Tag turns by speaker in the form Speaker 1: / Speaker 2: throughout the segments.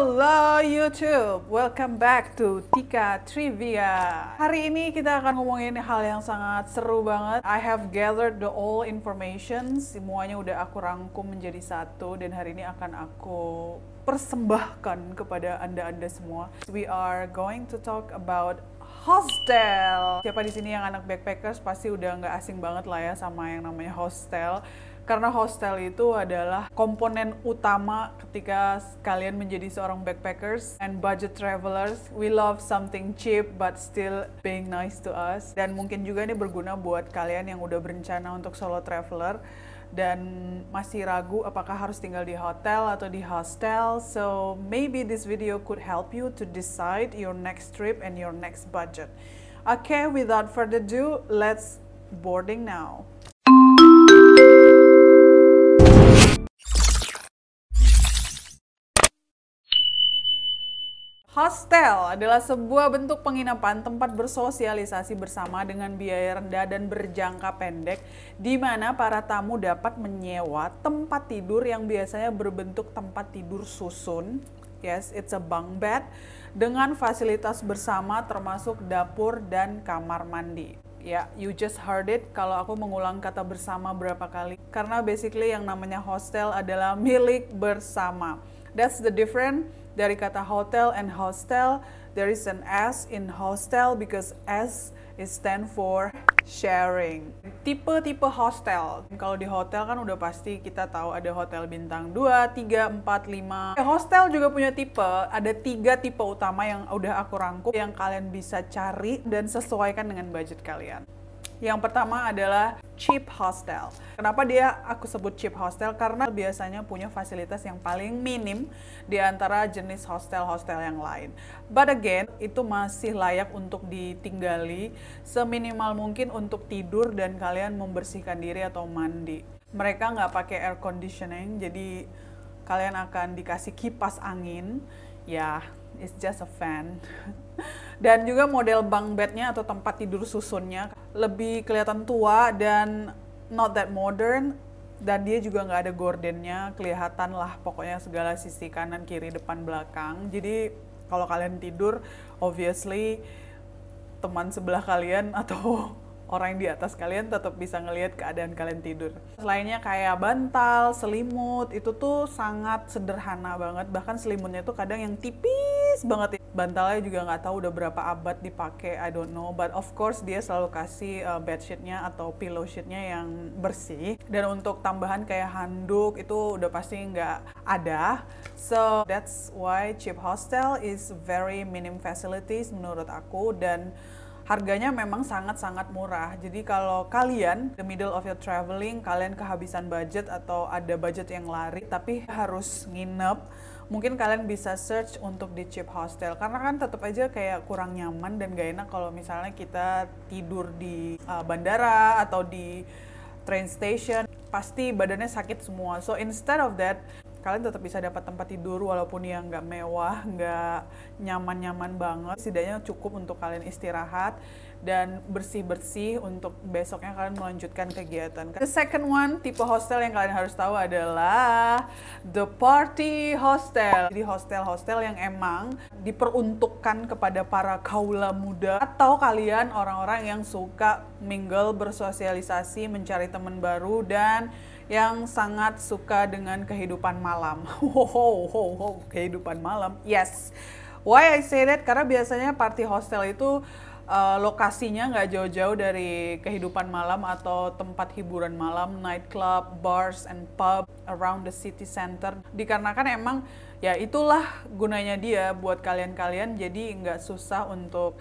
Speaker 1: Hello YouTube, welcome back to Tika Trivia. Hari ini kita akan ngomongin hal yang sangat seru banget. I have gathered the all information, semuanya udah aku rangkum menjadi satu dan hari ini akan aku persembahkan kepada anda-anda semua. We are going to talk about hostel. Siapa di sini yang anak backpackers pasti udah nggak asing banget lah ya sama yang namanya hostel karena hostel itu adalah komponen utama ketika kalian menjadi seorang backpackers and budget travelers. We love something cheap but still being nice to us. Dan mungkin juga ini berguna buat kalian yang udah berencana untuk solo traveler dan masih ragu apakah harus tinggal di hotel atau di hostel. So maybe this video could help you to decide your next trip and your next budget. Okay, without further ado, let's boarding now. Hostel adalah sebuah bentuk penginapan tempat bersosialisasi bersama dengan biaya rendah dan berjangka pendek, di mana para tamu dapat menyewa tempat tidur yang biasanya berbentuk tempat tidur susun. Yes, it's a bunk bed dengan fasilitas bersama termasuk dapur dan kamar mandi. Ya, yeah, you just heard it kalau aku mengulang kata bersama berapa kali. Karena basically yang namanya hostel adalah milik bersama. That's the difference dari kata hotel and hostel, there is an S in hostel because S is stand for sharing. Tipe-tipe hostel. Kalau di hotel kan udah pasti kita tahu ada hotel bintang 2, 3, 4, 5. Hostel juga punya tipe. Ada tiga tipe utama yang udah aku rangkum yang kalian bisa cari dan sesuaikan dengan budget kalian. Yang pertama adalah cheap hostel. Kenapa dia aku sebut cheap hostel? Karena biasanya punya fasilitas yang paling minim di antara jenis hostel-hostel yang lain. But again, itu masih layak untuk ditinggali seminimal mungkin untuk tidur dan kalian membersihkan diri atau mandi. Mereka nggak pakai air conditioning, jadi kalian akan dikasih kipas angin. Ya, it's just a fan. dan juga model bunk bednya atau tempat tidur susunnya lebih kelihatan tua dan not that modern dan dia juga nggak ada gordennya kelihatan lah pokoknya segala sisi kanan kiri depan belakang jadi kalau kalian tidur obviously teman sebelah kalian atau orang yang di atas kalian tetap bisa ngelihat keadaan kalian tidur. Selainnya kayak bantal, selimut, itu tuh sangat sederhana banget. Bahkan selimutnya tuh kadang yang tipis banget. Bantalnya juga nggak tahu udah berapa abad dipakai, I don't know. But of course dia selalu kasih uh, bedsheetnya atau pillow sheetnya yang bersih. Dan untuk tambahan kayak handuk itu udah pasti nggak ada. So that's why cheap hostel is very minim facilities menurut aku dan harganya memang sangat-sangat murah. Jadi kalau kalian the middle of your traveling, kalian kehabisan budget atau ada budget yang lari tapi harus nginep, mungkin kalian bisa search untuk di cheap hostel karena kan tetap aja kayak kurang nyaman dan gak enak kalau misalnya kita tidur di uh, bandara atau di train station pasti badannya sakit semua. So instead of that, kalian tetap bisa dapat tempat tidur walaupun yang nggak mewah, nggak nyaman-nyaman banget. Setidaknya cukup untuk kalian istirahat dan bersih-bersih untuk besoknya kalian melanjutkan kegiatan. The second one, tipe hostel yang kalian harus tahu adalah the party hostel. Jadi hostel-hostel yang emang diperuntukkan kepada para kaula muda atau kalian orang-orang yang suka mingle, bersosialisasi, mencari teman baru dan yang sangat suka dengan kehidupan malam. Ho ho ho ho, kehidupan malam. Yes. Why I say that? Karena biasanya party hostel itu uh, lokasinya nggak jauh-jauh dari kehidupan malam atau tempat hiburan malam, nightclub, bars, and pub around the city center. Dikarenakan emang ya itulah gunanya dia buat kalian-kalian jadi nggak susah untuk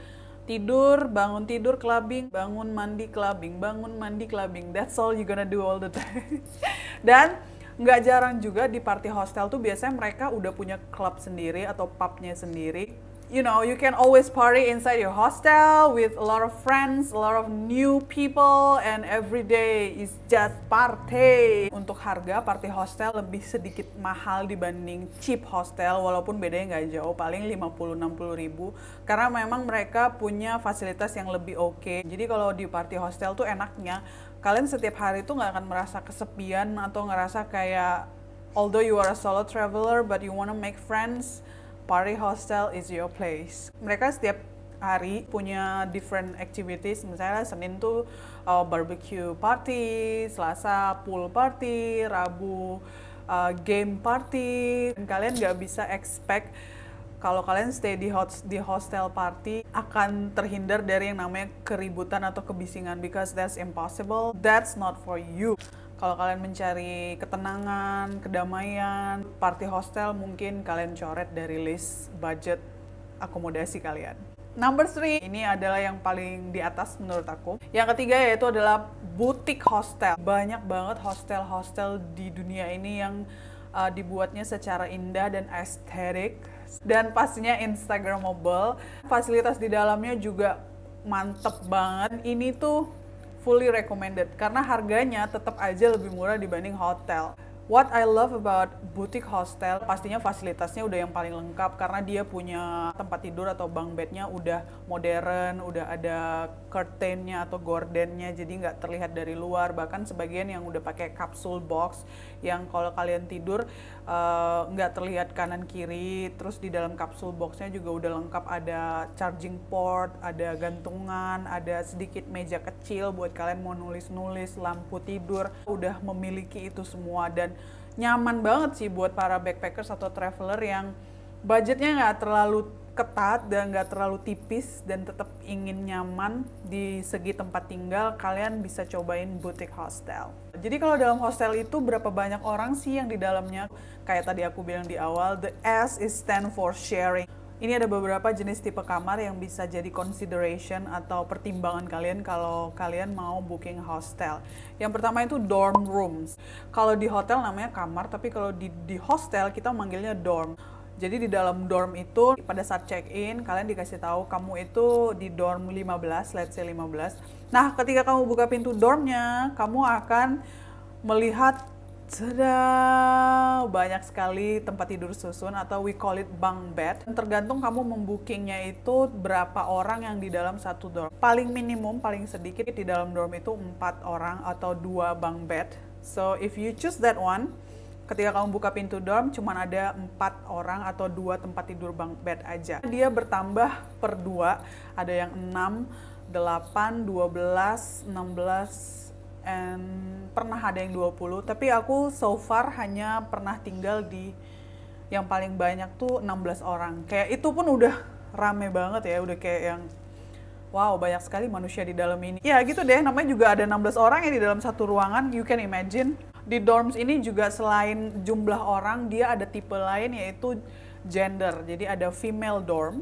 Speaker 1: tidur, bangun tidur clubbing, bangun mandi clubbing, bangun mandi clubbing. That's all you gonna do all the time. Dan nggak jarang juga di party hostel tuh biasanya mereka udah punya klub sendiri atau pubnya sendiri you know, you can always party inside your hostel with a lot of friends, a lot of new people, and every day is just party. Untuk harga, party hostel lebih sedikit mahal dibanding cheap hostel, walaupun bedanya nggak jauh, paling 50-60 ribu. Karena memang mereka punya fasilitas yang lebih oke. Okay. Jadi kalau di party hostel tuh enaknya, kalian setiap hari tuh nggak akan merasa kesepian atau ngerasa kayak, although you are a solo traveler, but you wanna make friends, party hostel is your place. Mereka setiap hari punya different activities. Misalnya Senin tuh uh, barbecue party, Selasa pool party, Rabu uh, game party. Dan kalian nggak bisa expect kalau kalian stay di hot di hostel party akan terhindar dari yang namanya keributan atau kebisingan because that's impossible. That's not for you. Kalau kalian mencari ketenangan, kedamaian, party hostel mungkin kalian coret dari list budget akomodasi kalian. Number three, ini adalah yang paling di atas menurut aku. Yang ketiga yaitu adalah boutique hostel. Banyak banget hostel-hostel di dunia ini yang uh, dibuatnya secara indah dan estetik dan pastinya instagramable. Fasilitas di dalamnya juga mantep banget. Ini tuh fully recommended karena harganya tetap aja lebih murah dibanding hotel. What I love about boutique hostel, pastinya fasilitasnya udah yang paling lengkap karena dia punya tempat tidur atau bunk bednya udah modern, udah ada curtainnya atau gordennya, jadi nggak terlihat dari luar. Bahkan sebagian yang udah pakai capsule box, yang kalau kalian tidur uh, nggak terlihat kanan kiri. Terus di dalam capsule boxnya juga udah lengkap ada charging port, ada gantungan, ada sedikit meja kecil buat kalian mau nulis-nulis, lampu tidur, udah memiliki itu semua dan nyaman banget sih buat para backpackers atau traveler yang budgetnya nggak terlalu ketat dan nggak terlalu tipis dan tetap ingin nyaman di segi tempat tinggal, kalian bisa cobain boutique hostel. Jadi kalau dalam hostel itu berapa banyak orang sih yang di dalamnya? Kayak tadi aku bilang di awal, the S is stand for sharing. Ini ada beberapa jenis tipe kamar yang bisa jadi consideration atau pertimbangan kalian kalau kalian mau booking hostel. Yang pertama itu dorm rooms. Kalau di hotel namanya kamar, tapi kalau di, di hostel kita manggilnya dorm. Jadi di dalam dorm itu pada saat check-in kalian dikasih tahu kamu itu di dorm 15, let's say 15. Nah, ketika kamu buka pintu dormnya, kamu akan melihat sudah banyak sekali tempat tidur susun atau we call it bunk bed. Tergantung kamu membookingnya itu berapa orang yang di dalam satu dorm. Paling minimum, paling sedikit di dalam dorm itu empat orang atau dua bunk bed. So if you choose that one, ketika kamu buka pintu dorm cuman ada empat orang atau dua tempat tidur bunk bed aja. Dia bertambah per dua, ada yang enam, delapan, dua belas, enam belas, and pernah ada yang 20 tapi aku so far hanya pernah tinggal di yang paling banyak tuh 16 orang. Kayak itu pun udah rame banget ya udah kayak yang wow banyak sekali manusia di dalam ini. Ya gitu deh namanya juga ada 16 orang ya di dalam satu ruangan you can imagine. Di dorms ini juga selain jumlah orang dia ada tipe lain yaitu gender. Jadi ada female dorm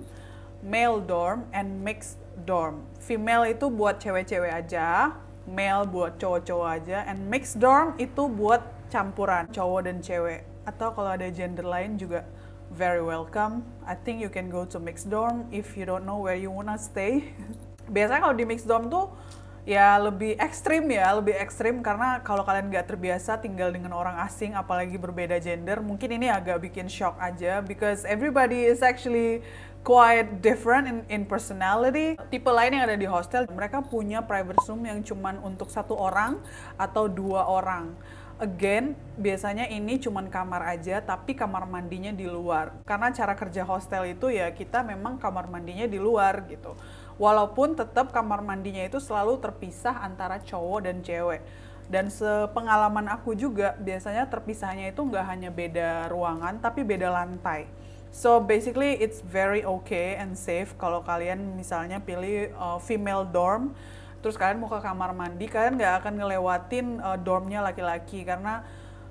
Speaker 1: male dorm and mixed dorm. Female itu buat cewek-cewek aja male buat cowok-cowok aja and mixed dorm itu buat campuran cowok dan cewek. Atau kalau ada gender lain juga very welcome. I think you can go to mixed dorm if you don't know where you wanna stay. Biasanya kalau di mixed dorm tuh ya lebih ekstrim ya lebih ekstrim karena kalau kalian nggak terbiasa tinggal dengan orang asing apalagi berbeda gender mungkin ini agak bikin shock aja because everybody is actually quite different in, in personality. Tipe lain yang ada di hostel, mereka punya private room yang cuman untuk satu orang atau dua orang. Again, biasanya ini cuman kamar aja, tapi kamar mandinya di luar. Karena cara kerja hostel itu ya kita memang kamar mandinya di luar gitu. Walaupun tetap kamar mandinya itu selalu terpisah antara cowok dan cewek. Dan sepengalaman aku juga, biasanya terpisahnya itu nggak hanya beda ruangan, tapi beda lantai So basically it's very okay and safe kalau kalian misalnya pilih uh, female dorm, terus kalian mau ke kamar mandi, kalian nggak akan ngelewatin uh, dormnya laki-laki karena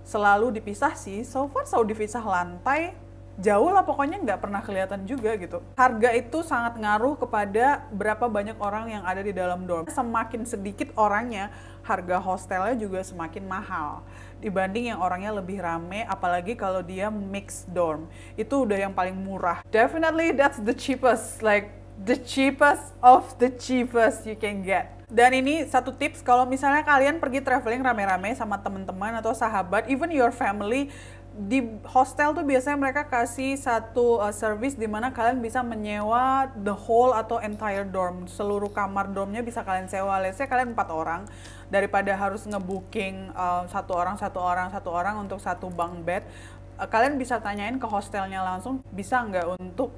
Speaker 1: selalu dipisah sih. So far selalu dipisah lantai, jauh lah pokoknya nggak pernah kelihatan juga gitu. Harga itu sangat ngaruh kepada berapa banyak orang yang ada di dalam dorm. Semakin sedikit orangnya, harga hostelnya juga semakin mahal dibanding yang orangnya lebih rame apalagi kalau dia mixed dorm itu udah yang paling murah definitely that's the cheapest like the cheapest of the cheapest you can get dan ini satu tips kalau misalnya kalian pergi traveling rame-rame sama teman-teman atau sahabat even your family di hostel tuh biasanya mereka kasih satu uh, service di mana kalian bisa menyewa the whole atau entire dorm. Seluruh kamar dormnya bisa kalian sewa. Lesnya kalian empat orang daripada harus ngebooking uh, satu orang satu orang satu orang untuk satu bunk bed uh, kalian bisa tanyain ke hostelnya langsung bisa nggak untuk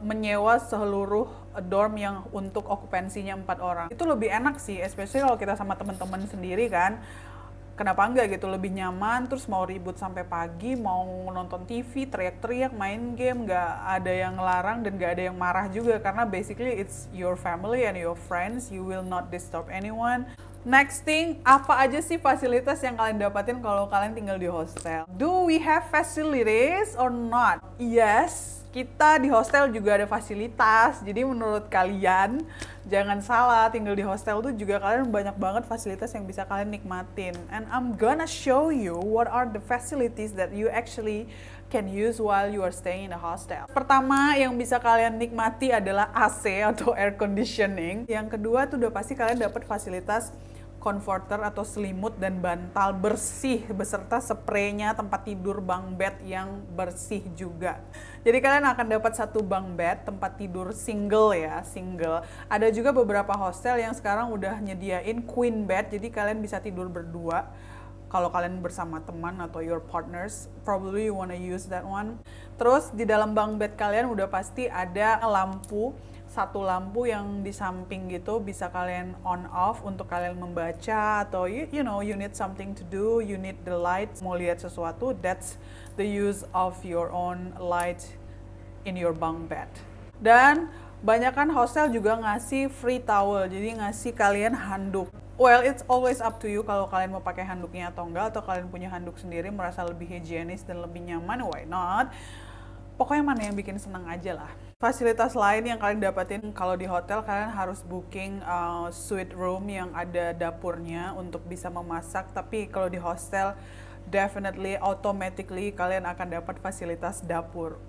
Speaker 1: menyewa seluruh dorm yang untuk okupansinya empat orang? Itu lebih enak sih especially kalau kita sama teman-teman sendiri kan kenapa enggak gitu lebih nyaman terus mau ribut sampai pagi mau nonton TV teriak-teriak main game nggak ada yang ngelarang dan nggak ada yang marah juga karena basically it's your family and your friends you will not disturb anyone Next thing, apa aja sih fasilitas yang kalian dapatin kalau kalian tinggal di hostel? Do we have facilities or not? Yes, kita di hostel juga ada fasilitas. Jadi menurut kalian jangan salah tinggal di hostel tuh juga kalian banyak banget fasilitas yang bisa kalian nikmatin. And I'm gonna show you what are the facilities that you actually can use while you are staying in the hostel. Pertama yang bisa kalian nikmati adalah AC atau air conditioning. Yang kedua tuh udah pasti kalian dapat fasilitas comforter atau selimut dan bantal bersih beserta spraynya tempat tidur bunk bed yang bersih juga. Jadi kalian akan dapat satu bunk bed tempat tidur single ya, single. Ada juga beberapa hostel yang sekarang udah nyediain queen bed, jadi kalian bisa tidur berdua. Kalau kalian bersama teman atau your partners, probably you wanna use that one. Terus di dalam bunk bed kalian udah pasti ada lampu satu lampu yang di samping gitu bisa kalian on off untuk kalian membaca atau you, you know you need something to do you need the light mau lihat sesuatu that's the use of your own light in your bunk bed dan banyak kan hostel juga ngasih free towel jadi ngasih kalian handuk well it's always up to you kalau kalian mau pakai handuknya atau enggak atau kalian punya handuk sendiri merasa lebih higienis dan lebih nyaman why not pokoknya mana yang bikin senang aja lah Fasilitas lain yang kalian dapatin kalau di hotel kalian harus booking uh, suite room yang ada dapurnya untuk bisa memasak. Tapi kalau di hostel definitely automatically kalian akan dapat fasilitas dapur.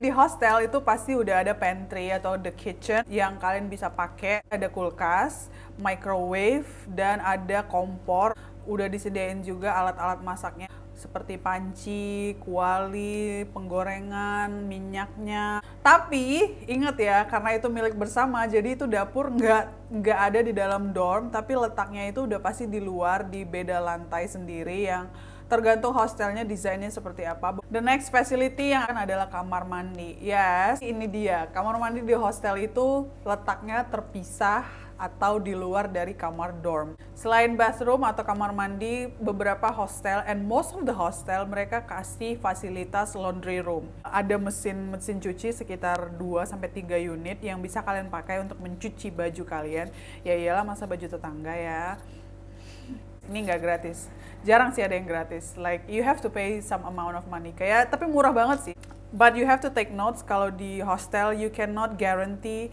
Speaker 1: Di hostel itu pasti udah ada pantry atau the kitchen yang kalian bisa pakai. Ada kulkas, microwave, dan ada kompor. Udah disediain juga alat-alat masaknya seperti panci, kuali, penggorengan, minyaknya. Tapi ingat ya, karena itu milik bersama, jadi itu dapur nggak nggak ada di dalam dorm, tapi letaknya itu udah pasti di luar di beda lantai sendiri yang tergantung hostelnya desainnya seperti apa. The next facility yang adalah kamar mandi. Yes, ini dia. Kamar mandi di hostel itu letaknya terpisah atau di luar dari kamar dorm. Selain bathroom atau kamar mandi, beberapa hostel and most of the hostel mereka kasih fasilitas laundry room. Ada mesin mesin cuci sekitar 2 sampai 3 unit yang bisa kalian pakai untuk mencuci baju kalian. Ya iyalah masa baju tetangga ya. Ini nggak gratis. Jarang sih ada yang gratis. Like you have to pay some amount of money. Kayak tapi murah banget sih. But you have to take notes kalau di hostel you cannot guarantee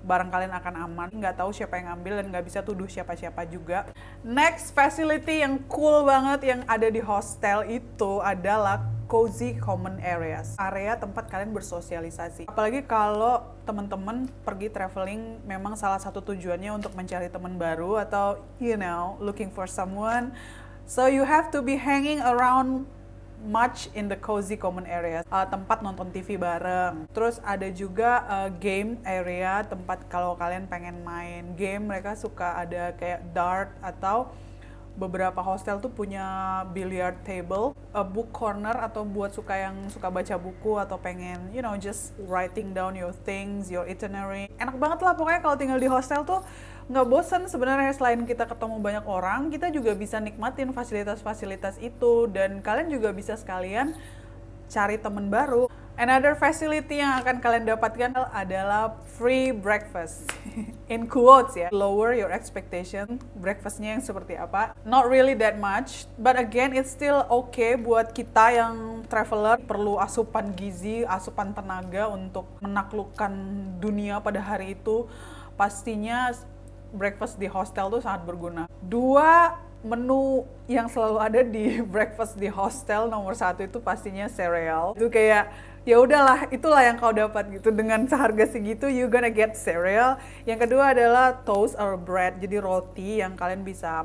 Speaker 1: barang kalian akan aman nggak tahu siapa yang ngambil dan nggak bisa tuduh siapa-siapa juga next facility yang cool banget yang ada di hostel itu adalah cozy common areas area tempat kalian bersosialisasi apalagi kalau teman-teman pergi traveling memang salah satu tujuannya untuk mencari teman baru atau you know looking for someone so you have to be hanging around much in the cozy common area uh, tempat nonton TV bareng terus ada juga uh, game area tempat kalau kalian pengen main game mereka suka ada kayak dart atau beberapa hostel tuh punya billiard table, a book corner atau buat suka yang suka baca buku atau pengen you know just writing down your things, your itinerary. Enak banget lah pokoknya kalau tinggal di hostel tuh nggak bosan sebenarnya selain kita ketemu banyak orang, kita juga bisa nikmatin fasilitas-fasilitas itu dan kalian juga bisa sekalian cari temen baru. Another facility yang akan kalian dapatkan adalah free breakfast. In quotes ya, lower your expectation. Breakfastnya yang seperti apa? Not really that much, but again it's still okay buat kita yang traveler perlu asupan gizi, asupan tenaga untuk menaklukkan dunia pada hari itu. Pastinya breakfast di hostel tuh sangat berguna. Dua menu yang selalu ada di breakfast di hostel nomor satu itu pastinya cereal. Itu kayak ya udahlah itulah yang kau dapat gitu. Dengan seharga segitu you gonna get cereal yang kedua adalah toast or bread. Jadi roti yang kalian bisa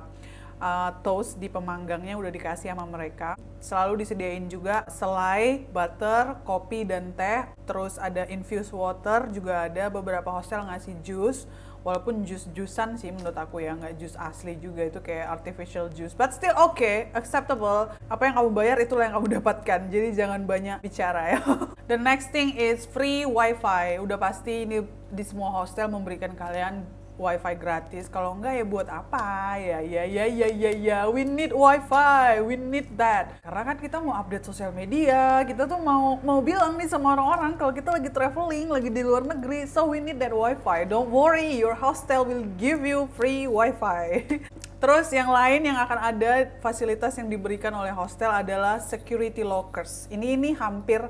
Speaker 1: uh, toast di pemanggangnya udah dikasih sama mereka. Selalu disediain juga selai butter kopi dan teh. Terus ada infused water juga ada. Beberapa hostel ngasih jus walaupun jus-jusan sih menurut aku ya nggak jus asli juga itu kayak artificial juice. But still okay acceptable. Apa yang kamu bayar itulah yang kamu dapatkan. Jadi jangan banyak bicara ya. The next thing is free wifi. Udah pasti ini di semua hostel memberikan kalian wifi gratis. Kalau enggak ya buat apa? Ya ya ya ya ya ya. We need wifi. We need that. Karena kan kita mau update sosial media. Kita tuh mau mau bilang nih sama orang-orang kalau kita lagi traveling lagi di luar negeri. So we need that wifi. Don't worry. Your hostel will give you free wifi. Terus yang lain yang akan ada fasilitas yang diberikan oleh hostel adalah security lockers. Ini ini hampir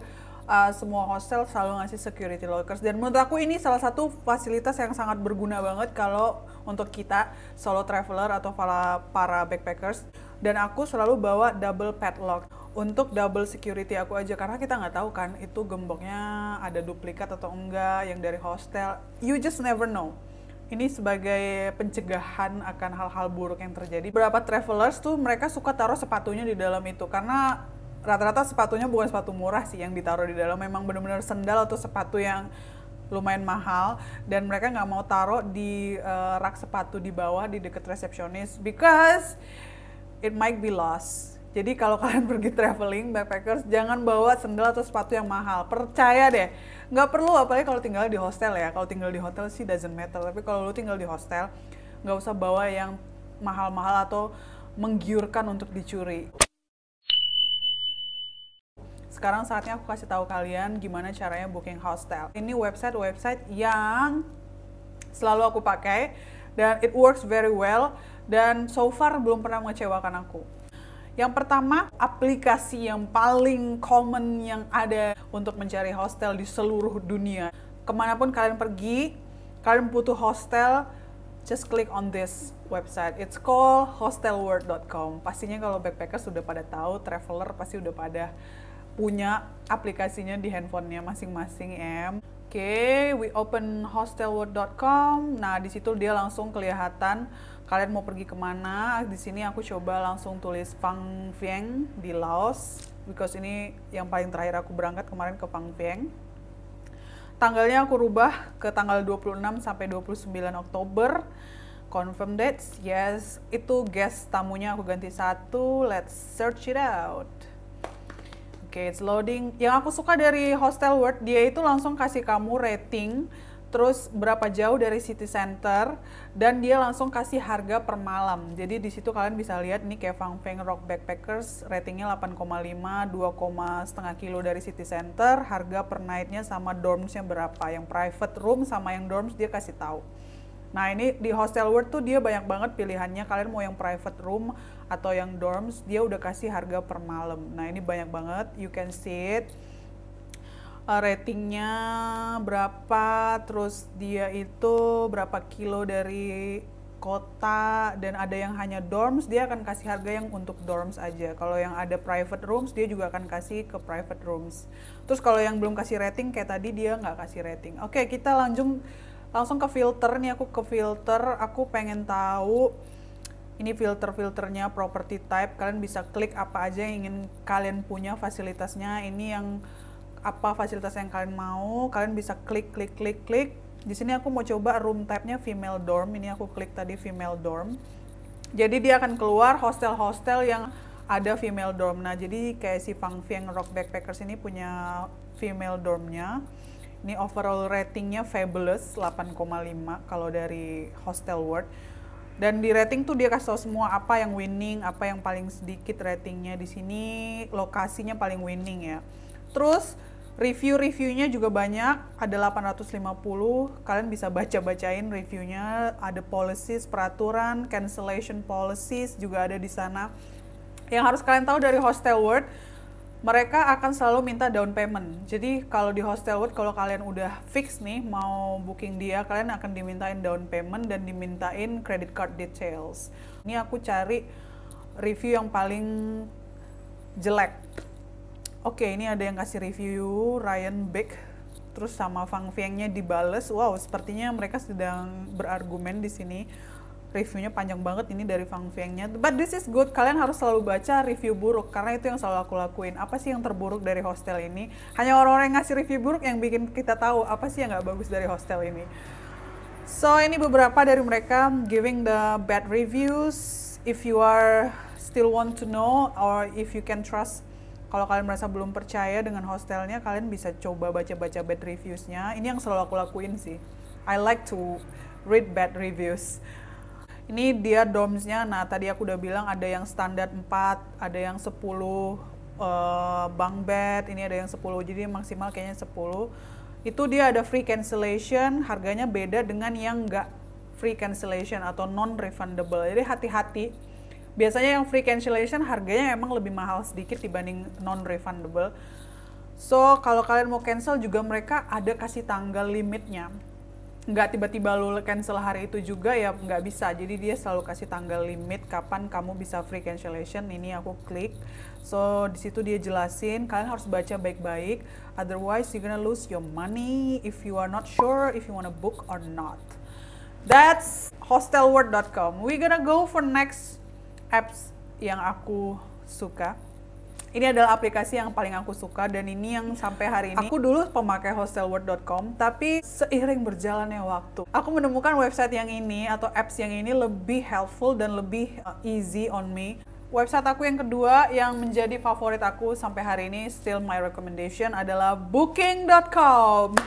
Speaker 1: uh, semua hostel selalu ngasih security lockers. Dan menurut aku ini salah satu fasilitas yang sangat berguna banget kalau untuk kita solo traveler atau para para backpackers. Dan aku selalu bawa double padlock. Untuk double security aku aja karena kita nggak tahu kan itu gemboknya ada duplikat atau enggak yang dari hostel. You just never know. Ini sebagai pencegahan akan hal-hal buruk yang terjadi. Beberapa travelers tuh mereka suka taruh sepatunya di dalam itu karena rata-rata sepatunya bukan sepatu murah sih yang ditaruh di dalam memang benar-benar sendal atau sepatu yang lumayan mahal dan mereka nggak mau taruh di uh, rak sepatu di bawah di dekat resepsionis because it might be lost. Jadi kalau kalian pergi traveling backpackers jangan bawa sendal atau sepatu yang mahal. Percaya deh, nggak perlu apalagi kalau tinggal di hostel ya. Kalau tinggal di hotel sih doesn't matter. Tapi kalau lu tinggal di hostel nggak usah bawa yang mahal-mahal atau menggiurkan untuk dicuri. Sekarang saatnya aku kasih tahu kalian gimana caranya booking hostel. Ini website-website yang selalu aku pakai dan it works very well dan so far belum pernah mengecewakan aku. Yang pertama, aplikasi yang paling common yang ada untuk mencari hostel di seluruh dunia. Ke mana pun kalian pergi, kalian butuh hostel, just click on this website. It's called hostelworld.com. Pastinya kalau backpackers sudah pada tahu, traveler pasti udah pada punya aplikasinya di handphonenya masing-masing em. Oke, okay, we open hostelworld.com. Nah, di situ dia langsung kelihatan kalian mau pergi ke mana. Di sini aku coba langsung tulis Phang Vieng di Laos, because ini yang paling terakhir aku berangkat kemarin ke Phang Vieng. Tanggalnya aku rubah ke tanggal 26 sampai 29 Oktober. Confirm dates, yes. Itu guest tamunya aku ganti satu. Let's search it out. Okay, it's loading. Yang aku suka dari Hostel World, dia itu langsung kasih kamu rating, terus berapa jauh dari city center, dan dia langsung kasih harga per malam. Jadi di situ kalian bisa lihat ini kayak Fang Feng Rock Backpackers, ratingnya 8,5, 2,5 kilo dari city center, harga per nightnya sama dormsnya berapa. Yang private room sama yang dorms dia kasih tahu. Nah ini di Hostel World tuh dia banyak banget pilihannya. Kalian mau yang private room atau yang dorms, dia udah kasih harga per malam. Nah ini banyak banget, you can see it. Uh, ratingnya berapa, terus dia itu berapa kilo dari kota dan ada yang hanya dorms dia akan kasih harga yang untuk dorms aja. Kalau yang ada private rooms dia juga akan kasih ke private rooms. Terus kalau yang belum kasih rating kayak tadi dia nggak kasih rating. Oke kita langsung langsung ke filter nih. Aku ke filter aku pengen tahu ini filter-filternya property type. Kalian bisa klik apa aja yang ingin kalian punya fasilitasnya. Ini yang apa fasilitas yang kalian mau. Kalian bisa klik klik klik klik. Di sini aku mau coba room type-nya female dorm. Ini aku klik tadi female dorm. Jadi dia akan keluar hostel-hostel yang ada female dorm. Nah jadi kayak si Fang Fieng Rock Backpackers ini punya female dormnya. Ini overall ratingnya fabulous 8,5 kalau dari Hostel World. Dan di rating tuh dia kasih tau semua apa yang winning, apa yang paling sedikit ratingnya di sini, lokasinya paling winning ya. Terus review-reviewnya juga banyak, ada 850. Kalian bisa baca-bacain reviewnya, ada policies, peraturan, cancellation policies juga ada di sana. Yang harus kalian tahu dari Hostel World, mereka akan selalu minta down payment. Jadi kalau di Hostel World kalau kalian udah fix nih mau booking dia, kalian akan dimintain down payment dan dimintain credit card details. Ini aku cari review yang paling jelek. Oke, ini ada yang kasih review Ryan Beck terus sama Fang Fiengnya dibales. Wow, sepertinya mereka sedang berargumen di sini reviewnya panjang banget ini dari Fang Fiengnya. But this is good. Kalian harus selalu baca review buruk karena itu yang selalu aku lakuin. Apa sih yang terburuk dari hostel ini? Hanya orang-orang yang ngasih review buruk yang bikin kita tahu apa sih yang nggak bagus dari hostel ini. So ini beberapa dari mereka giving the bad reviews. If you are still want to know or if you can trust kalau kalian merasa belum percaya dengan hostelnya, kalian bisa coba baca-baca bad reviewsnya. Ini yang selalu aku lakuin sih. I like to read bad reviews. Ini dia dormsnya, nah tadi aku udah bilang ada yang standar 4, ada yang 10 uh, bunk bed, ini ada yang 10, jadi maksimal kayaknya 10. Itu dia ada free cancellation, harganya beda dengan yang nggak free cancellation atau non-refundable. Jadi hati-hati. Biasanya yang free cancellation harganya emang lebih mahal sedikit dibanding non refundable so kalau kalian mau cancel juga mereka ada kasih tanggal limitnya nggak tiba-tiba lu cancel hari itu juga ya nggak bisa. Jadi dia selalu kasih tanggal limit kapan kamu bisa free cancellation. Ini aku klik. So di situ dia jelasin kalian harus baca baik-baik. Otherwise you gonna lose your money if you are not sure if you wanna book or not. That's hostelworld.com we gonna go for next apps yang aku suka. Ini adalah aplikasi yang paling aku suka dan ini yang sampai hari ini aku dulu pemakai hostelworld.com tapi seiring berjalannya waktu aku menemukan website yang ini atau apps yang ini lebih helpful dan lebih uh, easy on me. Website aku yang kedua yang menjadi favorit aku sampai hari ini still my recommendation adalah booking.com.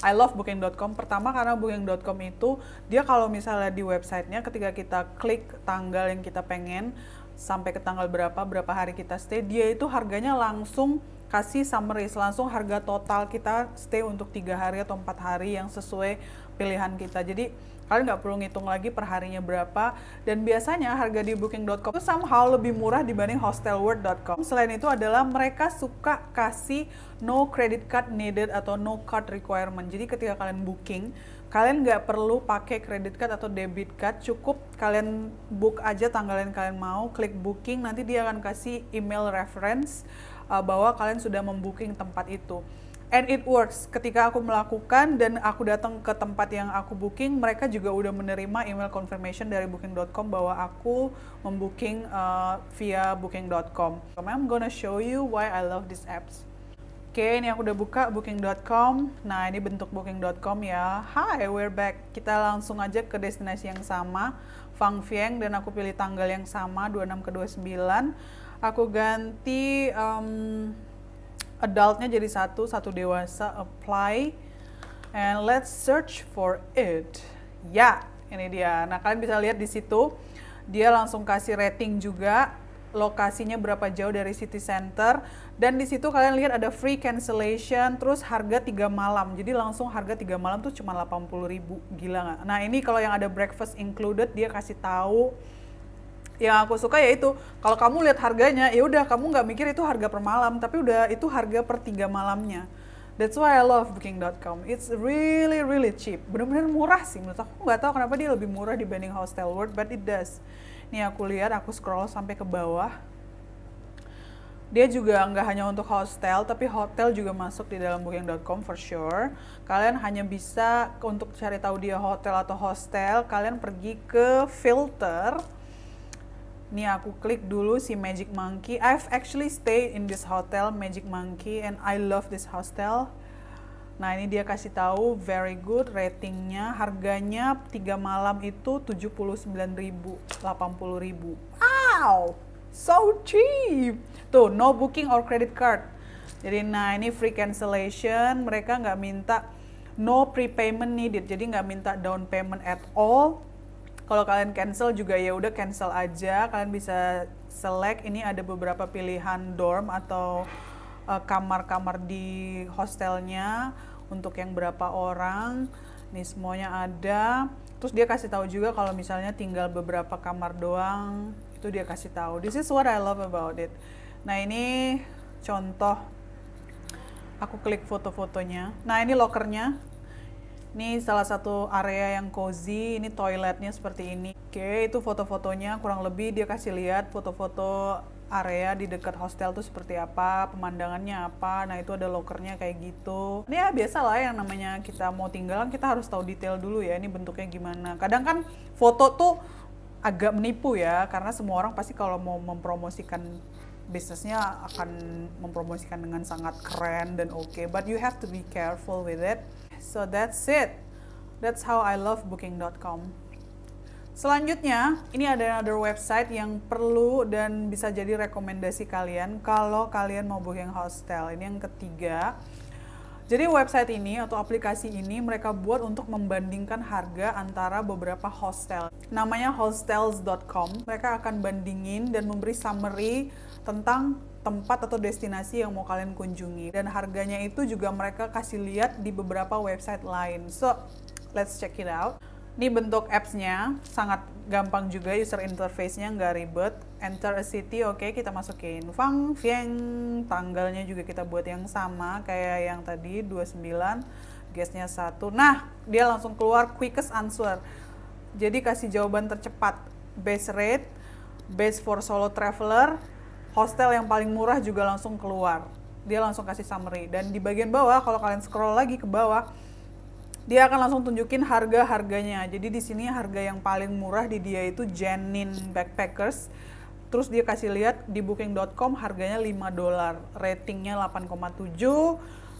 Speaker 1: I love booking.com. Pertama karena booking.com itu dia kalau misalnya di websitenya ketika kita klik tanggal yang kita pengen sampai ke tanggal berapa, berapa hari kita stay, dia itu harganya langsung kasih summary, langsung harga total kita stay untuk tiga hari atau empat hari yang sesuai pilihan kita. Jadi kalian nggak perlu ngitung lagi perharinya berapa. Dan biasanya harga di booking.com itu somehow lebih murah dibanding hostelworld.com selain itu adalah mereka suka kasih no credit card needed atau no card requirement. Jadi ketika kalian booking kalian nggak perlu pakai credit card atau debit card cukup kalian book aja tanggal yang kalian mau klik booking nanti dia akan kasih email reference uh, bahwa kalian sudah membooking tempat itu and it works. Ketika aku melakukan dan aku datang ke tempat yang aku booking, mereka juga udah menerima email confirmation dari booking.com bahwa aku membooking uh, via booking.com. I'm gonna show you why I love these apps. Oke, ini aku udah buka booking.com. Nah, ini bentuk booking.com ya. Hi, we're back. Kita langsung aja ke destinasi yang sama, Fang Vieng, dan aku pilih tanggal yang sama, 26 ke 29. Aku ganti um, adultnya jadi satu, satu dewasa, apply, and let's search for it. Ya, ini dia. Nah, kalian bisa lihat di situ, dia langsung kasih rating juga, lokasinya berapa jauh dari city center, dan di situ kalian lihat ada free cancellation, terus harga tiga malam. Jadi langsung harga tiga malam tuh cuma 80 ribu, gila nggak? Nah ini kalau yang ada breakfast included, dia kasih tahu. Yang aku suka yaitu kalau kamu lihat harganya ya udah kamu nggak mikir itu harga per malam tapi udah itu harga per tiga malamnya. That's why I love booking.com it's really really cheap. Benar-benar murah sih menurut aku nggak tahu kenapa dia lebih murah dibanding hostel world but it does nih aku lihat aku scroll sampai ke bawah dia juga nggak hanya untuk hostel tapi hotel juga masuk di dalam booking.com for sure kalian hanya bisa untuk cari tahu dia hotel atau hostel kalian pergi ke filter Nih aku klik dulu si Magic Monkey. I've actually stayed in this hotel Magic Monkey and I love this hostel. Nah ini dia kasih tahu very good ratingnya, harganya tiga malam itu 79.000, 80.000. Wow, so cheap. Tuh no booking or credit card. Jadi nah ini free cancellation, mereka nggak minta no prepayment needed, jadi nggak minta down payment at all. Kalau kalian cancel juga ya udah cancel aja. Kalian bisa select. Ini ada beberapa pilihan dorm atau eh, kamar-kamar uh, di hostelnya untuk yang berapa orang nih semuanya ada. Terus dia kasih tahu juga kalau misalnya tinggal beberapa kamar doang itu dia kasih tahu. This is what I love about it. Nah ini contoh. Aku klik foto-fotonya. Nah ini lokernya. Ini salah satu area yang cozy, ini toiletnya seperti ini. Oke, itu foto-fotonya. Kurang lebih dia kasih lihat foto-foto area di dekat hostel tuh seperti apa, pemandangannya apa. Nah, itu ada lokernya kayak gitu. Ini ya biasa lah yang namanya kita mau tinggal kita harus tahu detail dulu ya, ini bentuknya gimana. Kadang kan foto tuh agak menipu ya, karena semua orang pasti kalau mau mempromosikan bisnisnya akan mempromosikan dengan sangat keren dan oke, okay. but you have to be careful with it. So that's it. That's how I love booking.com. Selanjutnya, ini ada another website yang perlu dan bisa jadi rekomendasi kalian kalau kalian mau booking hostel. Ini yang ketiga. Jadi website ini atau aplikasi ini mereka buat untuk membandingkan harga antara beberapa hostel. Namanya hostels.com. Mereka akan bandingin dan memberi summary tentang tempat atau destinasi yang mau kalian kunjungi dan harganya itu juga mereka kasih lihat di beberapa website lain. So, let's check it out. Ini bentuk apps-nya, sangat gampang juga user interface-nya, nggak ribet. Enter a city, oke okay, kita masukin Fang Fieng, tanggalnya juga kita buat yang sama kayak yang tadi 29, guestnya satu. Nah, dia langsung keluar quickest answer. Jadi kasih jawaban tercepat, base rate, base for solo traveler, hostel yang paling murah juga langsung keluar. Dia langsung kasih summary. Dan di bagian bawah, kalau kalian scroll lagi ke bawah, dia akan langsung tunjukin harga-harganya. Jadi di sini harga yang paling murah di dia itu Janin Backpackers. Terus dia kasih lihat di booking.com harganya 5 dolar, ratingnya 8,7.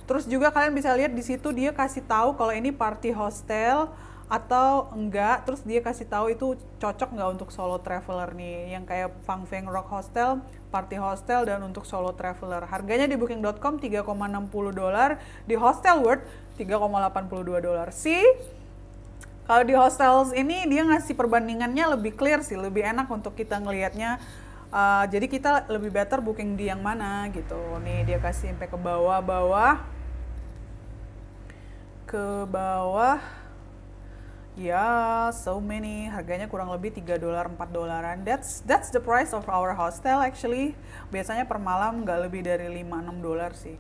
Speaker 1: Terus juga kalian bisa lihat di situ dia kasih tahu kalau ini party hostel atau enggak terus dia kasih tahu itu cocok nggak untuk solo traveler nih yang kayak Fang Feng Rock Hostel, Party Hostel dan untuk solo traveler. Harganya di booking.com 3,60 dolar, di Hostel World 3,82 dolar. sih kalau di hostels ini dia ngasih perbandingannya lebih clear sih, lebih enak untuk kita ngelihatnya. Uh, jadi kita lebih better booking di yang mana gitu. Nih dia kasih sampai ke bawah-bawah. Ke bawah Ya, so many. Harganya kurang lebih 3 dolar, 4 dolaran. That's that's the price of our hostel actually. Biasanya per malam nggak lebih dari 5-6 dolar sih.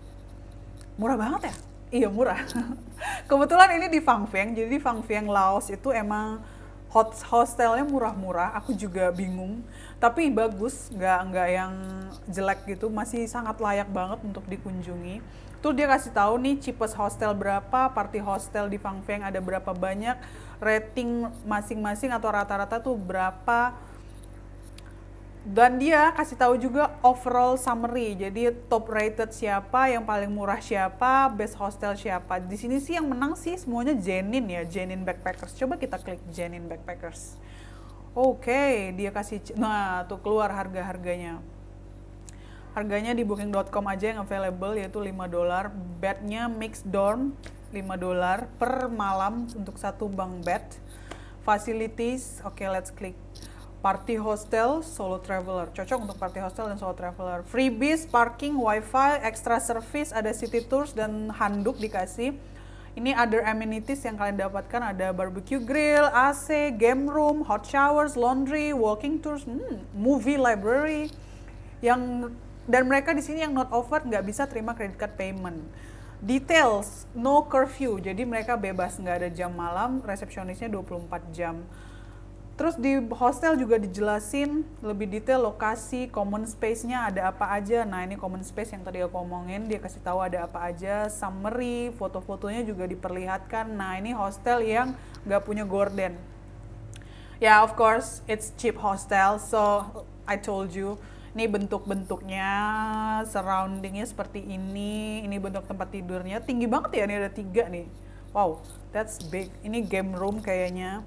Speaker 1: Murah banget ya? Iya, murah. Kebetulan ini di Fangfeng. Jadi di Fangfeng Laos itu emang hot hostelnya murah-murah. Aku juga bingung. Tapi bagus, nggak nggak yang jelek gitu. Masih sangat layak banget untuk dikunjungi tuh dia kasih tahu nih cheapest hostel berapa, party hostel di Fangfeng ada berapa banyak, rating masing-masing atau rata-rata tuh berapa. Dan dia kasih tahu juga overall summary. Jadi top rated siapa, yang paling murah siapa, best hostel siapa. Di sini sih yang menang sih semuanya Jenin ya, Jenin Backpackers. Coba kita klik Jenin Backpackers. Oke, okay, dia kasih nah tuh keluar harga-harganya. Harganya di booking.com aja yang available yaitu 5 dolar. Bednya mixed dorm 5 dolar per malam untuk satu bang bed. Facilities, oke okay, let's click. Party hostel, solo traveler. Cocok untuk party hostel dan solo traveler. Freebies, parking, wifi, extra service, ada city tours dan handuk dikasih. Ini other amenities yang kalian dapatkan ada barbecue grill, AC, game room, hot showers, laundry, walking tours, hmm, movie library. Yang dan mereka di sini yang not offered nggak bisa terima credit card payment. Details, no curfew, jadi mereka bebas nggak ada jam malam, resepsionisnya 24 jam. Terus di hostel juga dijelasin lebih detail lokasi, common space-nya ada apa aja. Nah ini common space yang tadi aku omongin, dia kasih tahu ada apa aja, summary, foto-fotonya juga diperlihatkan. Nah ini hostel yang nggak punya gorden. Ya yeah, of course, it's cheap hostel, so I told you ini bentuk-bentuknya, surroundingnya seperti ini. Ini bentuk tempat tidurnya. Tinggi banget ya, ini ada tiga nih. Wow, that's big. Ini game room kayaknya.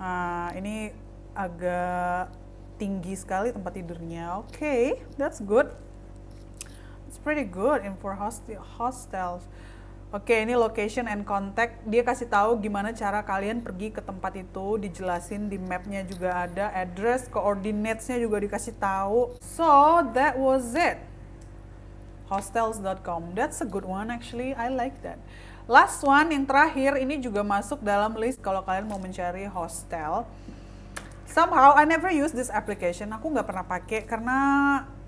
Speaker 1: Uh, ini agak tinggi sekali tempat tidurnya. Oke, okay, that's good. It's pretty good in for hostels. Oke, ini location and contact. Dia kasih tahu gimana cara kalian pergi ke tempat itu, dijelasin di mapnya juga ada, address, coordinates-nya juga dikasih tahu. So, that was it. Hostels.com. That's a good one actually. I like that. Last one yang terakhir ini juga masuk dalam list kalau kalian mau mencari hostel. Somehow I never use this application. Aku nggak pernah pakai karena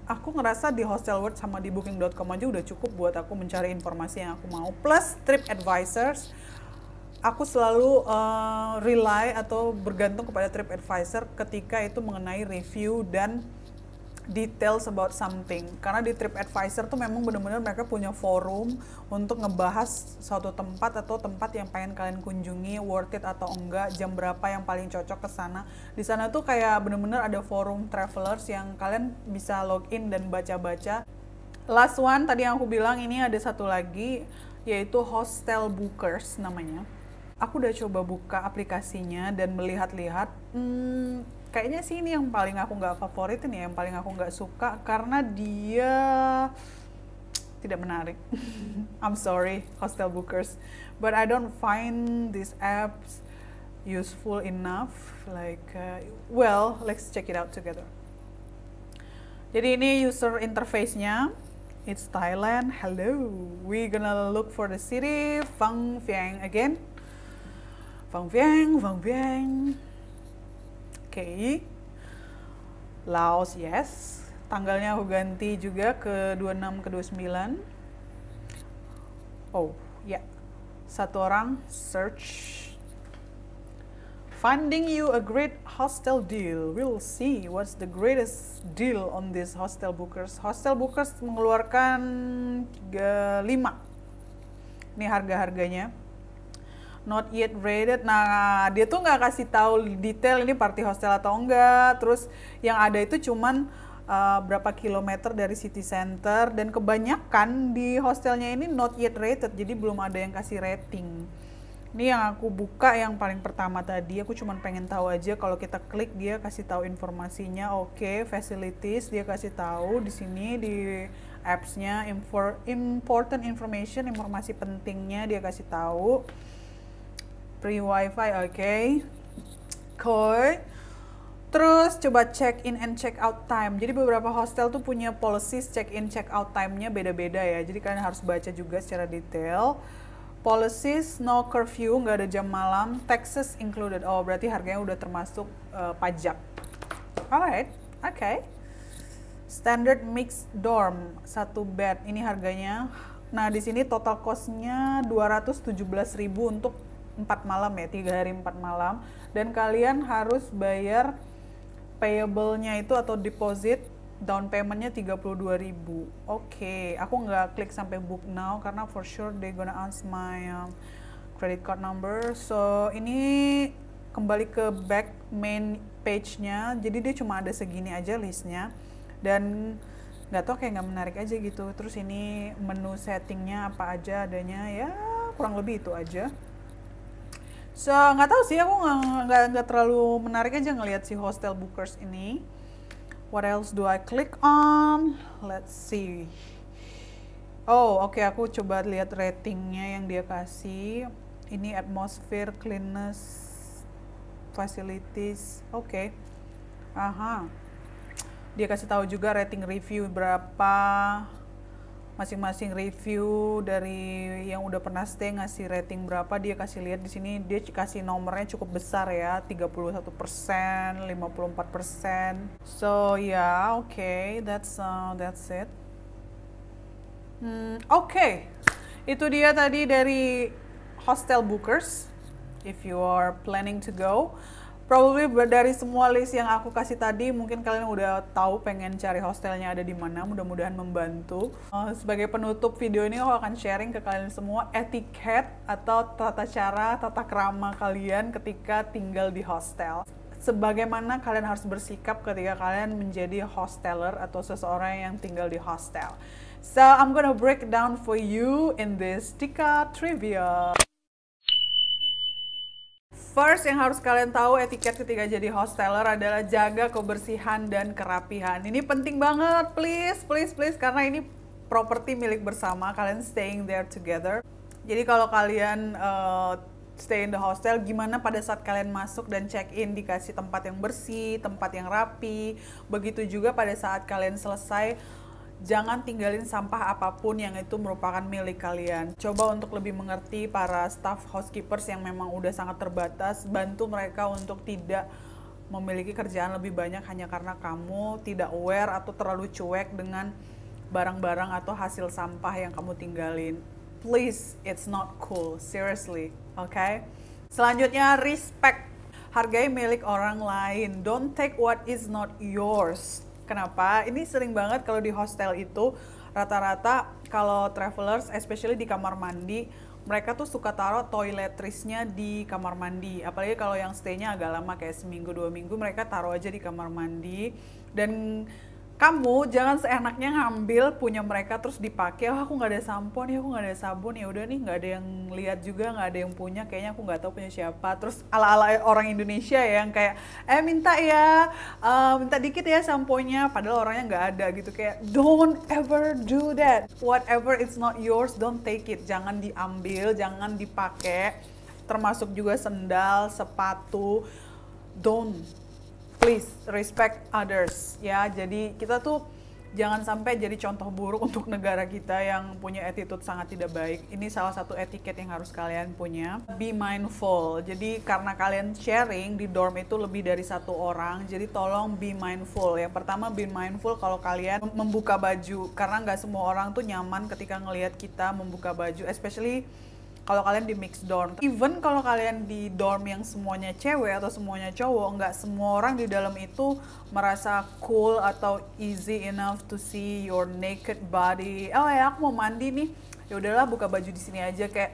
Speaker 1: aku ngerasa di Hostel World sama di Booking.com aja udah cukup buat aku mencari informasi yang aku mau. Plus Trip Advisors, aku selalu uh, rely atau bergantung kepada Trip Advisor ketika itu mengenai review dan details about something. Karena di TripAdvisor tuh memang benar-benar mereka punya forum untuk ngebahas suatu tempat atau tempat yang pengen kalian kunjungi worth it atau enggak jam berapa yang paling cocok ke sana. Di sana tuh kayak benar-benar ada forum travelers yang kalian bisa login dan baca-baca. Last one tadi yang aku bilang ini ada satu lagi yaitu hostel bookers namanya. Aku udah coba buka aplikasinya dan melihat-lihat, hmm, kayaknya sih ini yang paling aku nggak favoritin ya, yang paling aku nggak suka karena dia tidak menarik. I'm sorry, hostel bookers, but I don't find these apps useful enough. Like, uh, well, let's check it out together. Jadi ini user interface-nya. It's Thailand. Hello. We gonna look for the city Phang Vieng again. Phang Vieng, Phang Vieng. Okay. Laos, yes. Tanggalnya aku ganti juga ke 26 ke 29. Oh, ya. Yeah. Satu orang search Finding you a great hostel deal. We'll see what's the greatest deal on this hostel bookers. Hostel bookers mengeluarkan 5. Ini harga-harganya. Not yet rated. Nah, dia tuh nggak kasih tahu detail ini party hostel atau enggak. Terus yang ada itu cuman uh, berapa kilometer dari city center dan kebanyakan di hostelnya ini not yet rated. Jadi belum ada yang kasih rating. Ini yang aku buka yang paling pertama tadi, aku cuma pengen tahu aja kalau kita klik dia kasih tahu informasinya, oke, okay, facilities dia kasih tahu di sini di apps-nya important information, informasi pentingnya dia kasih tahu. Free wifi, oke. Okay. Koi. Terus coba check in and check out time. Jadi beberapa hostel tuh punya policies check in check out time-nya beda-beda ya. Jadi kalian harus baca juga secara detail policies no curfew nggak ada jam malam taxes included oh berarti harganya udah termasuk uh, pajak alright oke okay. standard mixed dorm satu bed ini harganya nah di sini total costnya 217.000 untuk empat malam ya tiga hari empat malam dan kalian harus bayar payable-nya itu atau deposit down paymentnya 32.000 Oke, okay. aku nggak klik sampai book now karena for sure they gonna ask my um, credit card number. So ini kembali ke back main page-nya. Jadi dia cuma ada segini aja listnya dan nggak tau kayak nggak menarik aja gitu. Terus ini menu settingnya apa aja adanya ya kurang lebih itu aja. So nggak tahu sih aku nggak terlalu menarik aja ngelihat si hostel bookers ini. What else do I click on? Let's see. Oh, oke okay, aku coba lihat ratingnya yang dia kasih. Ini atmosphere, cleanness, facilities. Oke. Okay. Aha. Dia kasih tahu juga rating review berapa masing-masing review dari yang udah pernah stay ngasih rating berapa dia kasih lihat di sini dia kasih nomornya cukup besar ya 31 persen 54 persen so ya yeah, okay, that's uh, that's it hmm, oke okay. itu dia tadi dari hostel bookers if you are planning to go probably dari semua list yang aku kasih tadi mungkin kalian udah tahu pengen cari hostelnya ada di mana mudah-mudahan membantu. Uh, sebagai penutup video ini aku akan sharing ke kalian semua etiket atau tata cara tata krama kalian ketika tinggal di hostel. Sebagaimana kalian harus bersikap ketika kalian menjadi hosteler atau seseorang yang tinggal di hostel. So I'm gonna break down for you in this Tika Trivia First yang harus kalian tahu etiket ketika jadi hosteler adalah jaga kebersihan dan kerapihan. Ini penting banget, please, please, please, karena ini properti milik bersama, kalian staying there together. Jadi kalau kalian uh, stay in the hostel, gimana pada saat kalian masuk dan check in dikasih tempat yang bersih, tempat yang rapi. Begitu juga pada saat kalian selesai jangan tinggalin sampah apa pun yang itu merupakan milik kalian. Coba untuk lebih mengerti para staff housekeepers yang memang udah sangat terbatas, bantu mereka untuk tidak memiliki kerjaan lebih banyak hanya karena kamu tidak aware atau terlalu cuek dengan barang-barang atau hasil sampah yang kamu tinggalin. Please, it's not cool. Seriously, oke? Okay? Selanjutnya, respect. Hargai milik orang lain. Don't take what is not yours Kenapa? Ini sering banget kalau di hostel itu rata-rata kalau travelers, especially di kamar mandi, mereka tuh suka taruh toiletrisnya di kamar mandi. Apalagi kalau yang stay-nya agak lama kayak seminggu dua minggu, mereka taruh aja di kamar mandi. Dan kamu jangan seenaknya ngambil punya mereka terus dipakai oh aku nggak ada sampo nih aku nggak ada sabun. Ya udah nih nggak ada yang lihat juga nggak ada yang punya kayaknya aku nggak tahu punya siapa. Terus ala ala orang Indonesia ya yang kayak eh minta ya uh, minta dikit ya samponya. Padahal orangnya nggak ada gitu kayak don't ever do that. Whatever it's not yours don't take it. Jangan diambil jangan dipakai. Termasuk juga sendal sepatu. Don't please respect others ya jadi kita tuh jangan sampai jadi contoh buruk untuk negara kita yang punya attitude sangat tidak baik. Ini salah satu etiket yang harus kalian punya. Be mindful. Jadi karena kalian sharing di dorm itu lebih dari satu orang, jadi tolong be mindful. Yang pertama be mindful kalau kalian membuka baju karena nggak semua orang tuh nyaman ketika ngelihat kita membuka baju, especially kalau kalian di mix dorm. Even kalau kalian di dorm yang semuanya cewek atau semuanya cowok, nggak semua orang di dalam itu merasa cool atau easy enough to see your naked body. Oh ya, aku mau mandi nih. Ya udahlah buka baju di sini aja kayak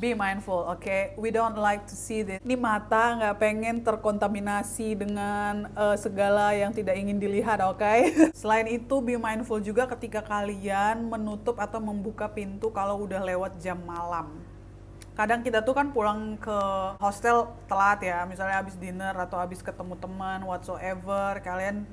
Speaker 1: be mindful, oke? Okay? We don't like to see this. Ini mata nggak pengen terkontaminasi dengan uh, segala yang tidak ingin dilihat, oke? Okay? Selain itu, be mindful juga ketika kalian menutup atau membuka pintu kalau udah lewat jam malam. Kadang kita tuh kan pulang ke hostel telat ya, misalnya habis dinner atau habis ketemu teman, whatsoever, kalian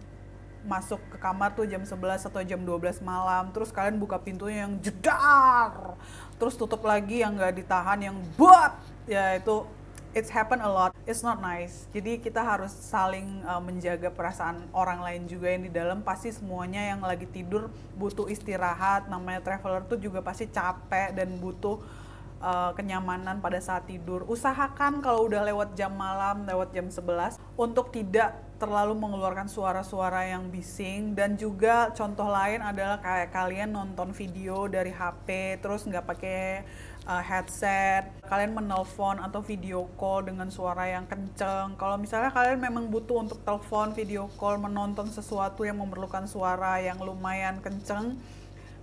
Speaker 1: masuk ke kamar tuh jam 11 atau jam 12 malam terus kalian buka pintunya yang jedar terus tutup lagi yang nggak ditahan yang buat ya itu it's happen a lot it's not nice jadi kita harus saling uh, menjaga perasaan orang lain juga yang di dalam pasti semuanya yang lagi tidur butuh istirahat namanya traveler tuh juga pasti capek dan butuh uh, kenyamanan pada saat tidur. Usahakan kalau udah lewat jam malam, lewat jam 11 untuk tidak terlalu mengeluarkan suara-suara yang bising. Dan juga contoh lain adalah kayak kalian nonton video dari HP terus nggak pakai uh, headset. Kalian menelpon atau video call dengan suara yang kenceng. Kalau misalnya kalian memang butuh untuk telepon video call menonton sesuatu yang memerlukan suara yang lumayan kenceng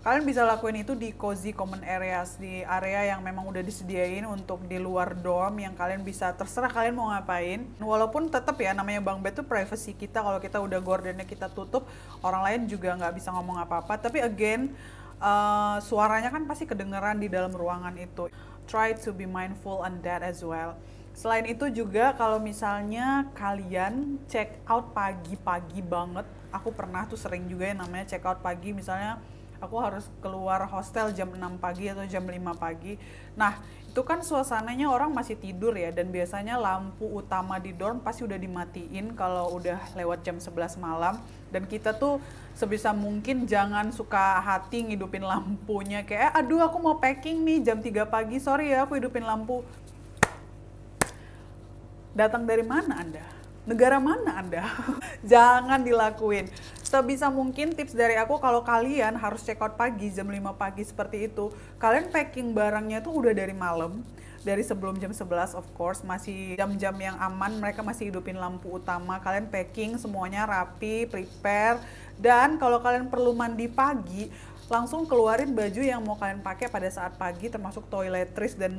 Speaker 1: kalian bisa lakuin itu di cozy common areas di area yang memang udah disediain untuk di luar dorm yang kalian bisa terserah kalian mau ngapain. Walaupun tetap ya namanya bang bed itu privacy kita kalau kita udah gordennya kita tutup orang lain juga nggak bisa ngomong apa-apa. Tapi again uh, suaranya kan pasti kedengeran di dalam ruangan itu. Try to be mindful on that as well. Selain itu juga kalau misalnya kalian check out pagi-pagi banget, aku pernah tuh sering juga yang namanya check out pagi misalnya aku harus keluar hostel jam 6 pagi atau jam 5 pagi. Nah, itu kan suasananya orang masih tidur ya dan biasanya lampu utama di dorm pasti udah dimatiin kalau udah lewat jam 11 malam. Dan kita tuh sebisa mungkin jangan suka hati ngidupin lampunya kayak aduh aku mau packing nih jam 3 pagi sorry ya aku hidupin lampu. Datang dari mana anda? Negara mana anda? Jangan dilakuin sebisa mungkin tips dari aku kalau kalian harus check out pagi jam 5 pagi seperti itu. Kalian packing barangnya tuh udah dari malam dari sebelum jam 11 of course. Masih jam-jam yang aman mereka masih hidupin lampu utama. Kalian packing semuanya rapi prepare. Dan kalau kalian perlu mandi pagi langsung keluarin baju yang mau kalian pakai pada saat pagi termasuk toiletries dan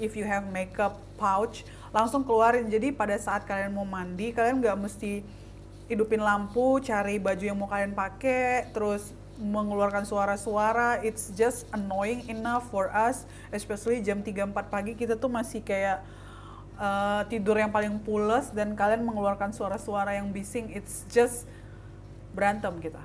Speaker 1: if you have makeup pouch langsung keluarin. Jadi pada saat kalian mau mandi kalian nggak mesti hidupin lampu, cari baju yang mau kalian pakai, terus mengeluarkan suara-suara, it's just annoying enough for us, especially jam 3-4 pagi. Kita tuh masih kayak uh, tidur yang paling pules dan kalian mengeluarkan suara-suara yang bising, it's just berantem kita.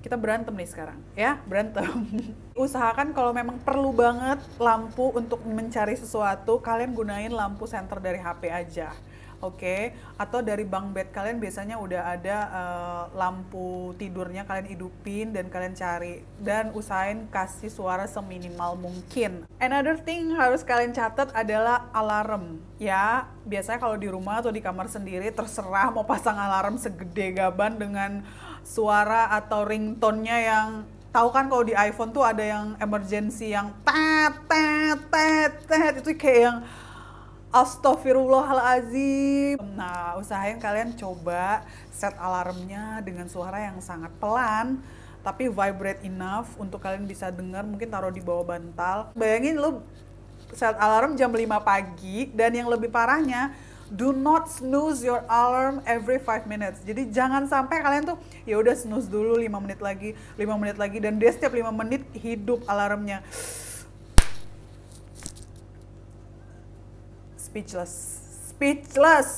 Speaker 1: Kita berantem nih sekarang, ya? Berantem. Usahakan kalau memang perlu banget lampu untuk mencari sesuatu, kalian gunain lampu center dari HP aja Oke, okay. atau dari bang bed kalian biasanya udah ada uh, lampu tidurnya kalian hidupin dan kalian cari dan usahain kasih suara seminimal mungkin. Another thing harus kalian catat adalah alarm. Ya, biasanya kalau di rumah atau di kamar sendiri terserah mau pasang alarm segede gaban dengan suara atau ringtone-nya yang tahu kan kalau di iPhone tuh ada yang emergency yang tet tet tet itu kayak yang Astagfirullahalazim. Nah, usahain kalian coba set alarmnya dengan suara yang sangat pelan tapi vibrate enough untuk kalian bisa dengar mungkin taruh di bawah bantal. Bayangin lu set alarm jam 5 pagi dan yang lebih parahnya do not snooze your alarm every 5 minutes. Jadi jangan sampai kalian tuh ya udah snooze dulu 5 menit lagi, 5 menit lagi dan dia setiap 5 menit hidup alarmnya. Speechless. Speechless.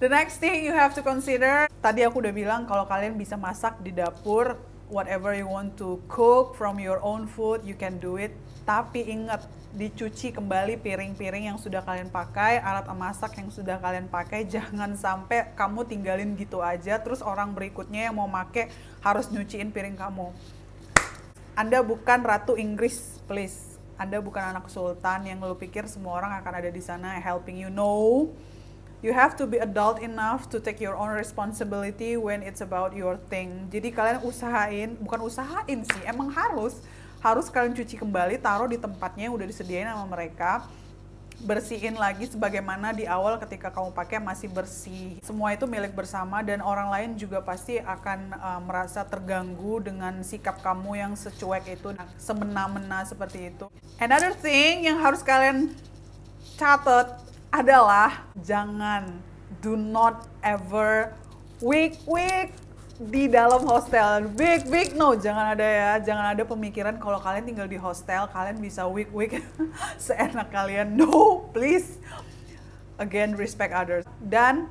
Speaker 1: The next thing you have to consider, tadi aku udah bilang kalau kalian bisa masak di dapur, whatever you want to cook from your own food, you can do it. Tapi ingat, dicuci kembali piring-piring yang sudah kalian pakai, alat masak yang sudah kalian pakai, jangan sampai kamu tinggalin gitu aja, terus orang berikutnya yang mau make harus nyuciin piring kamu. Anda bukan ratu Inggris, please. Anda bukan anak sultan yang lu pikir semua orang akan ada di sana helping you. No, you have to be adult enough to take your own responsibility when it's about your thing. Jadi kalian usahain, bukan usahain sih, emang harus harus kalian cuci kembali, taruh di tempatnya yang udah disediain sama mereka. Bersihin lagi sebagaimana di awal ketika kamu pakai masih bersih. Semua itu milik bersama dan orang lain juga pasti akan uh, merasa terganggu dengan sikap kamu yang secuek itu, semena-mena seperti itu. Another thing yang harus kalian catat adalah jangan do not ever weak weak di dalam hostel. Big big no, jangan ada ya, jangan ada pemikiran kalau kalian tinggal di hostel kalian bisa week week seenak kalian. No, please. Again, respect others. Dan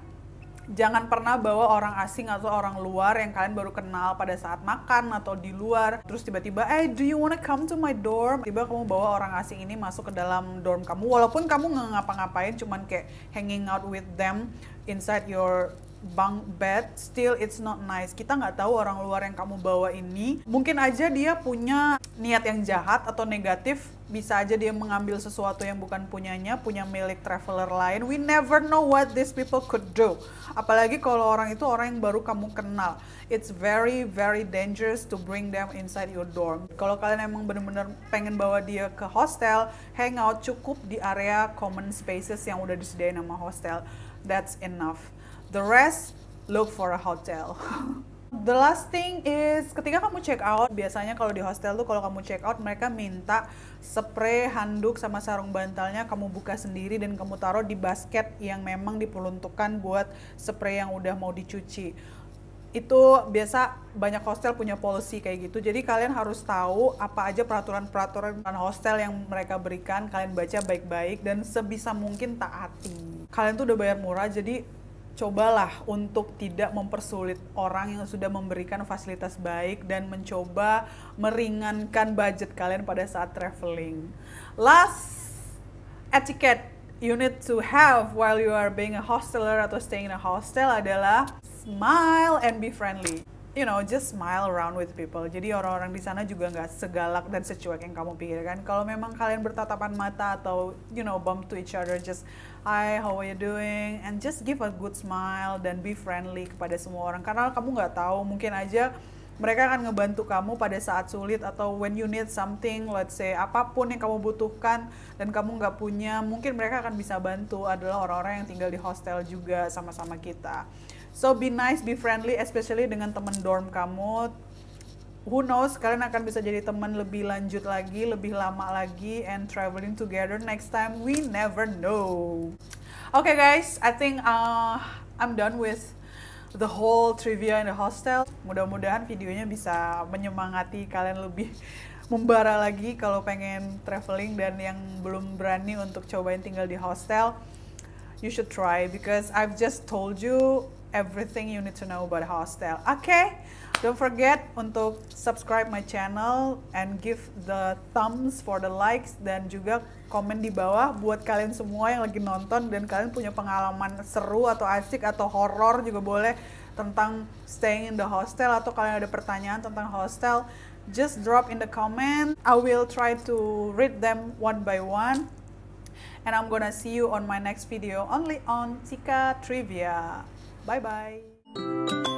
Speaker 1: jangan pernah bawa orang asing atau orang luar yang kalian baru kenal pada saat makan atau di luar terus tiba-tiba eh do you wanna come to my dorm tiba kamu bawa orang asing ini masuk ke dalam dorm kamu walaupun kamu nggak ngapa-ngapain cuman kayak hanging out with them inside your bunk bed still it's not nice. Kita nggak tahu orang luar yang kamu bawa ini. Mungkin aja dia punya niat yang jahat atau negatif. Bisa aja dia mengambil sesuatu yang bukan punyanya punya milik traveler lain. We never know what these people could do. Apalagi kalau orang itu orang yang baru kamu kenal. It's very very dangerous to bring them inside your dorm. Kalau kalian emang bener-bener pengen bawa dia ke hostel hangout cukup di area common spaces yang udah disediain sama hostel. That's enough The rest, look for a hotel. The last thing is ketika kamu check out, biasanya kalau di hostel tuh kalau kamu check out mereka minta spray, handuk sama sarung bantalnya kamu buka sendiri dan kamu taruh di basket yang memang diperuntukkan buat spray yang udah mau dicuci. Itu biasa banyak hostel punya policy kayak gitu. Jadi kalian harus tahu apa aja peraturan-peraturan hostel yang mereka berikan, kalian baca baik-baik dan sebisa mungkin taati. Kalian tuh udah bayar murah jadi cobalah untuk tidak mempersulit orang yang sudah memberikan fasilitas baik dan mencoba meringankan budget kalian pada saat traveling. Last etiquette you need to have while you are being a hosteler atau staying in a hostel adalah smile and be friendly. You know just smile around with people. Jadi orang-orang di sana juga nggak segalak dan secuek yang kamu pikirkan. Kalau memang kalian bertatapan mata atau you know bump to each other just hi how are you doing and just give a good smile dan be friendly kepada semua orang karena kamu nggak tahu mungkin aja mereka akan ngebantu kamu pada saat sulit atau when you need something, let's say apa pun yang kamu butuhkan dan kamu nggak punya, mungkin mereka akan bisa bantu adalah orang-orang yang tinggal di hostel juga sama-sama kita. So be nice, be friendly, especially dengan teman dorm kamu. Who knows, kalian akan bisa jadi teman lebih lanjut lagi, lebih lama lagi, and traveling together next time. We never know. Okay guys, I think uh, I'm done with the whole trivia in the hostel. Mudah-mudahan videonya bisa menyemangati kalian lebih membara lagi kalau pengen traveling dan yang belum berani untuk cobain tinggal di hostel. You should try because I've just told you everything you need to know about hostel. Okay, don't forget untuk subscribe my channel and give the thumbs for the likes dan juga komen di bawah buat kalian semua yang lagi nonton dan kalian punya pengalaman seru atau asik atau horror juga boleh tentang staying in the hostel atau kalian ada pertanyaan tentang hostel just drop in the comment. I will try to read them one by one. And I'm gonna see you on my next video only on Tika Trivia. Bye bye.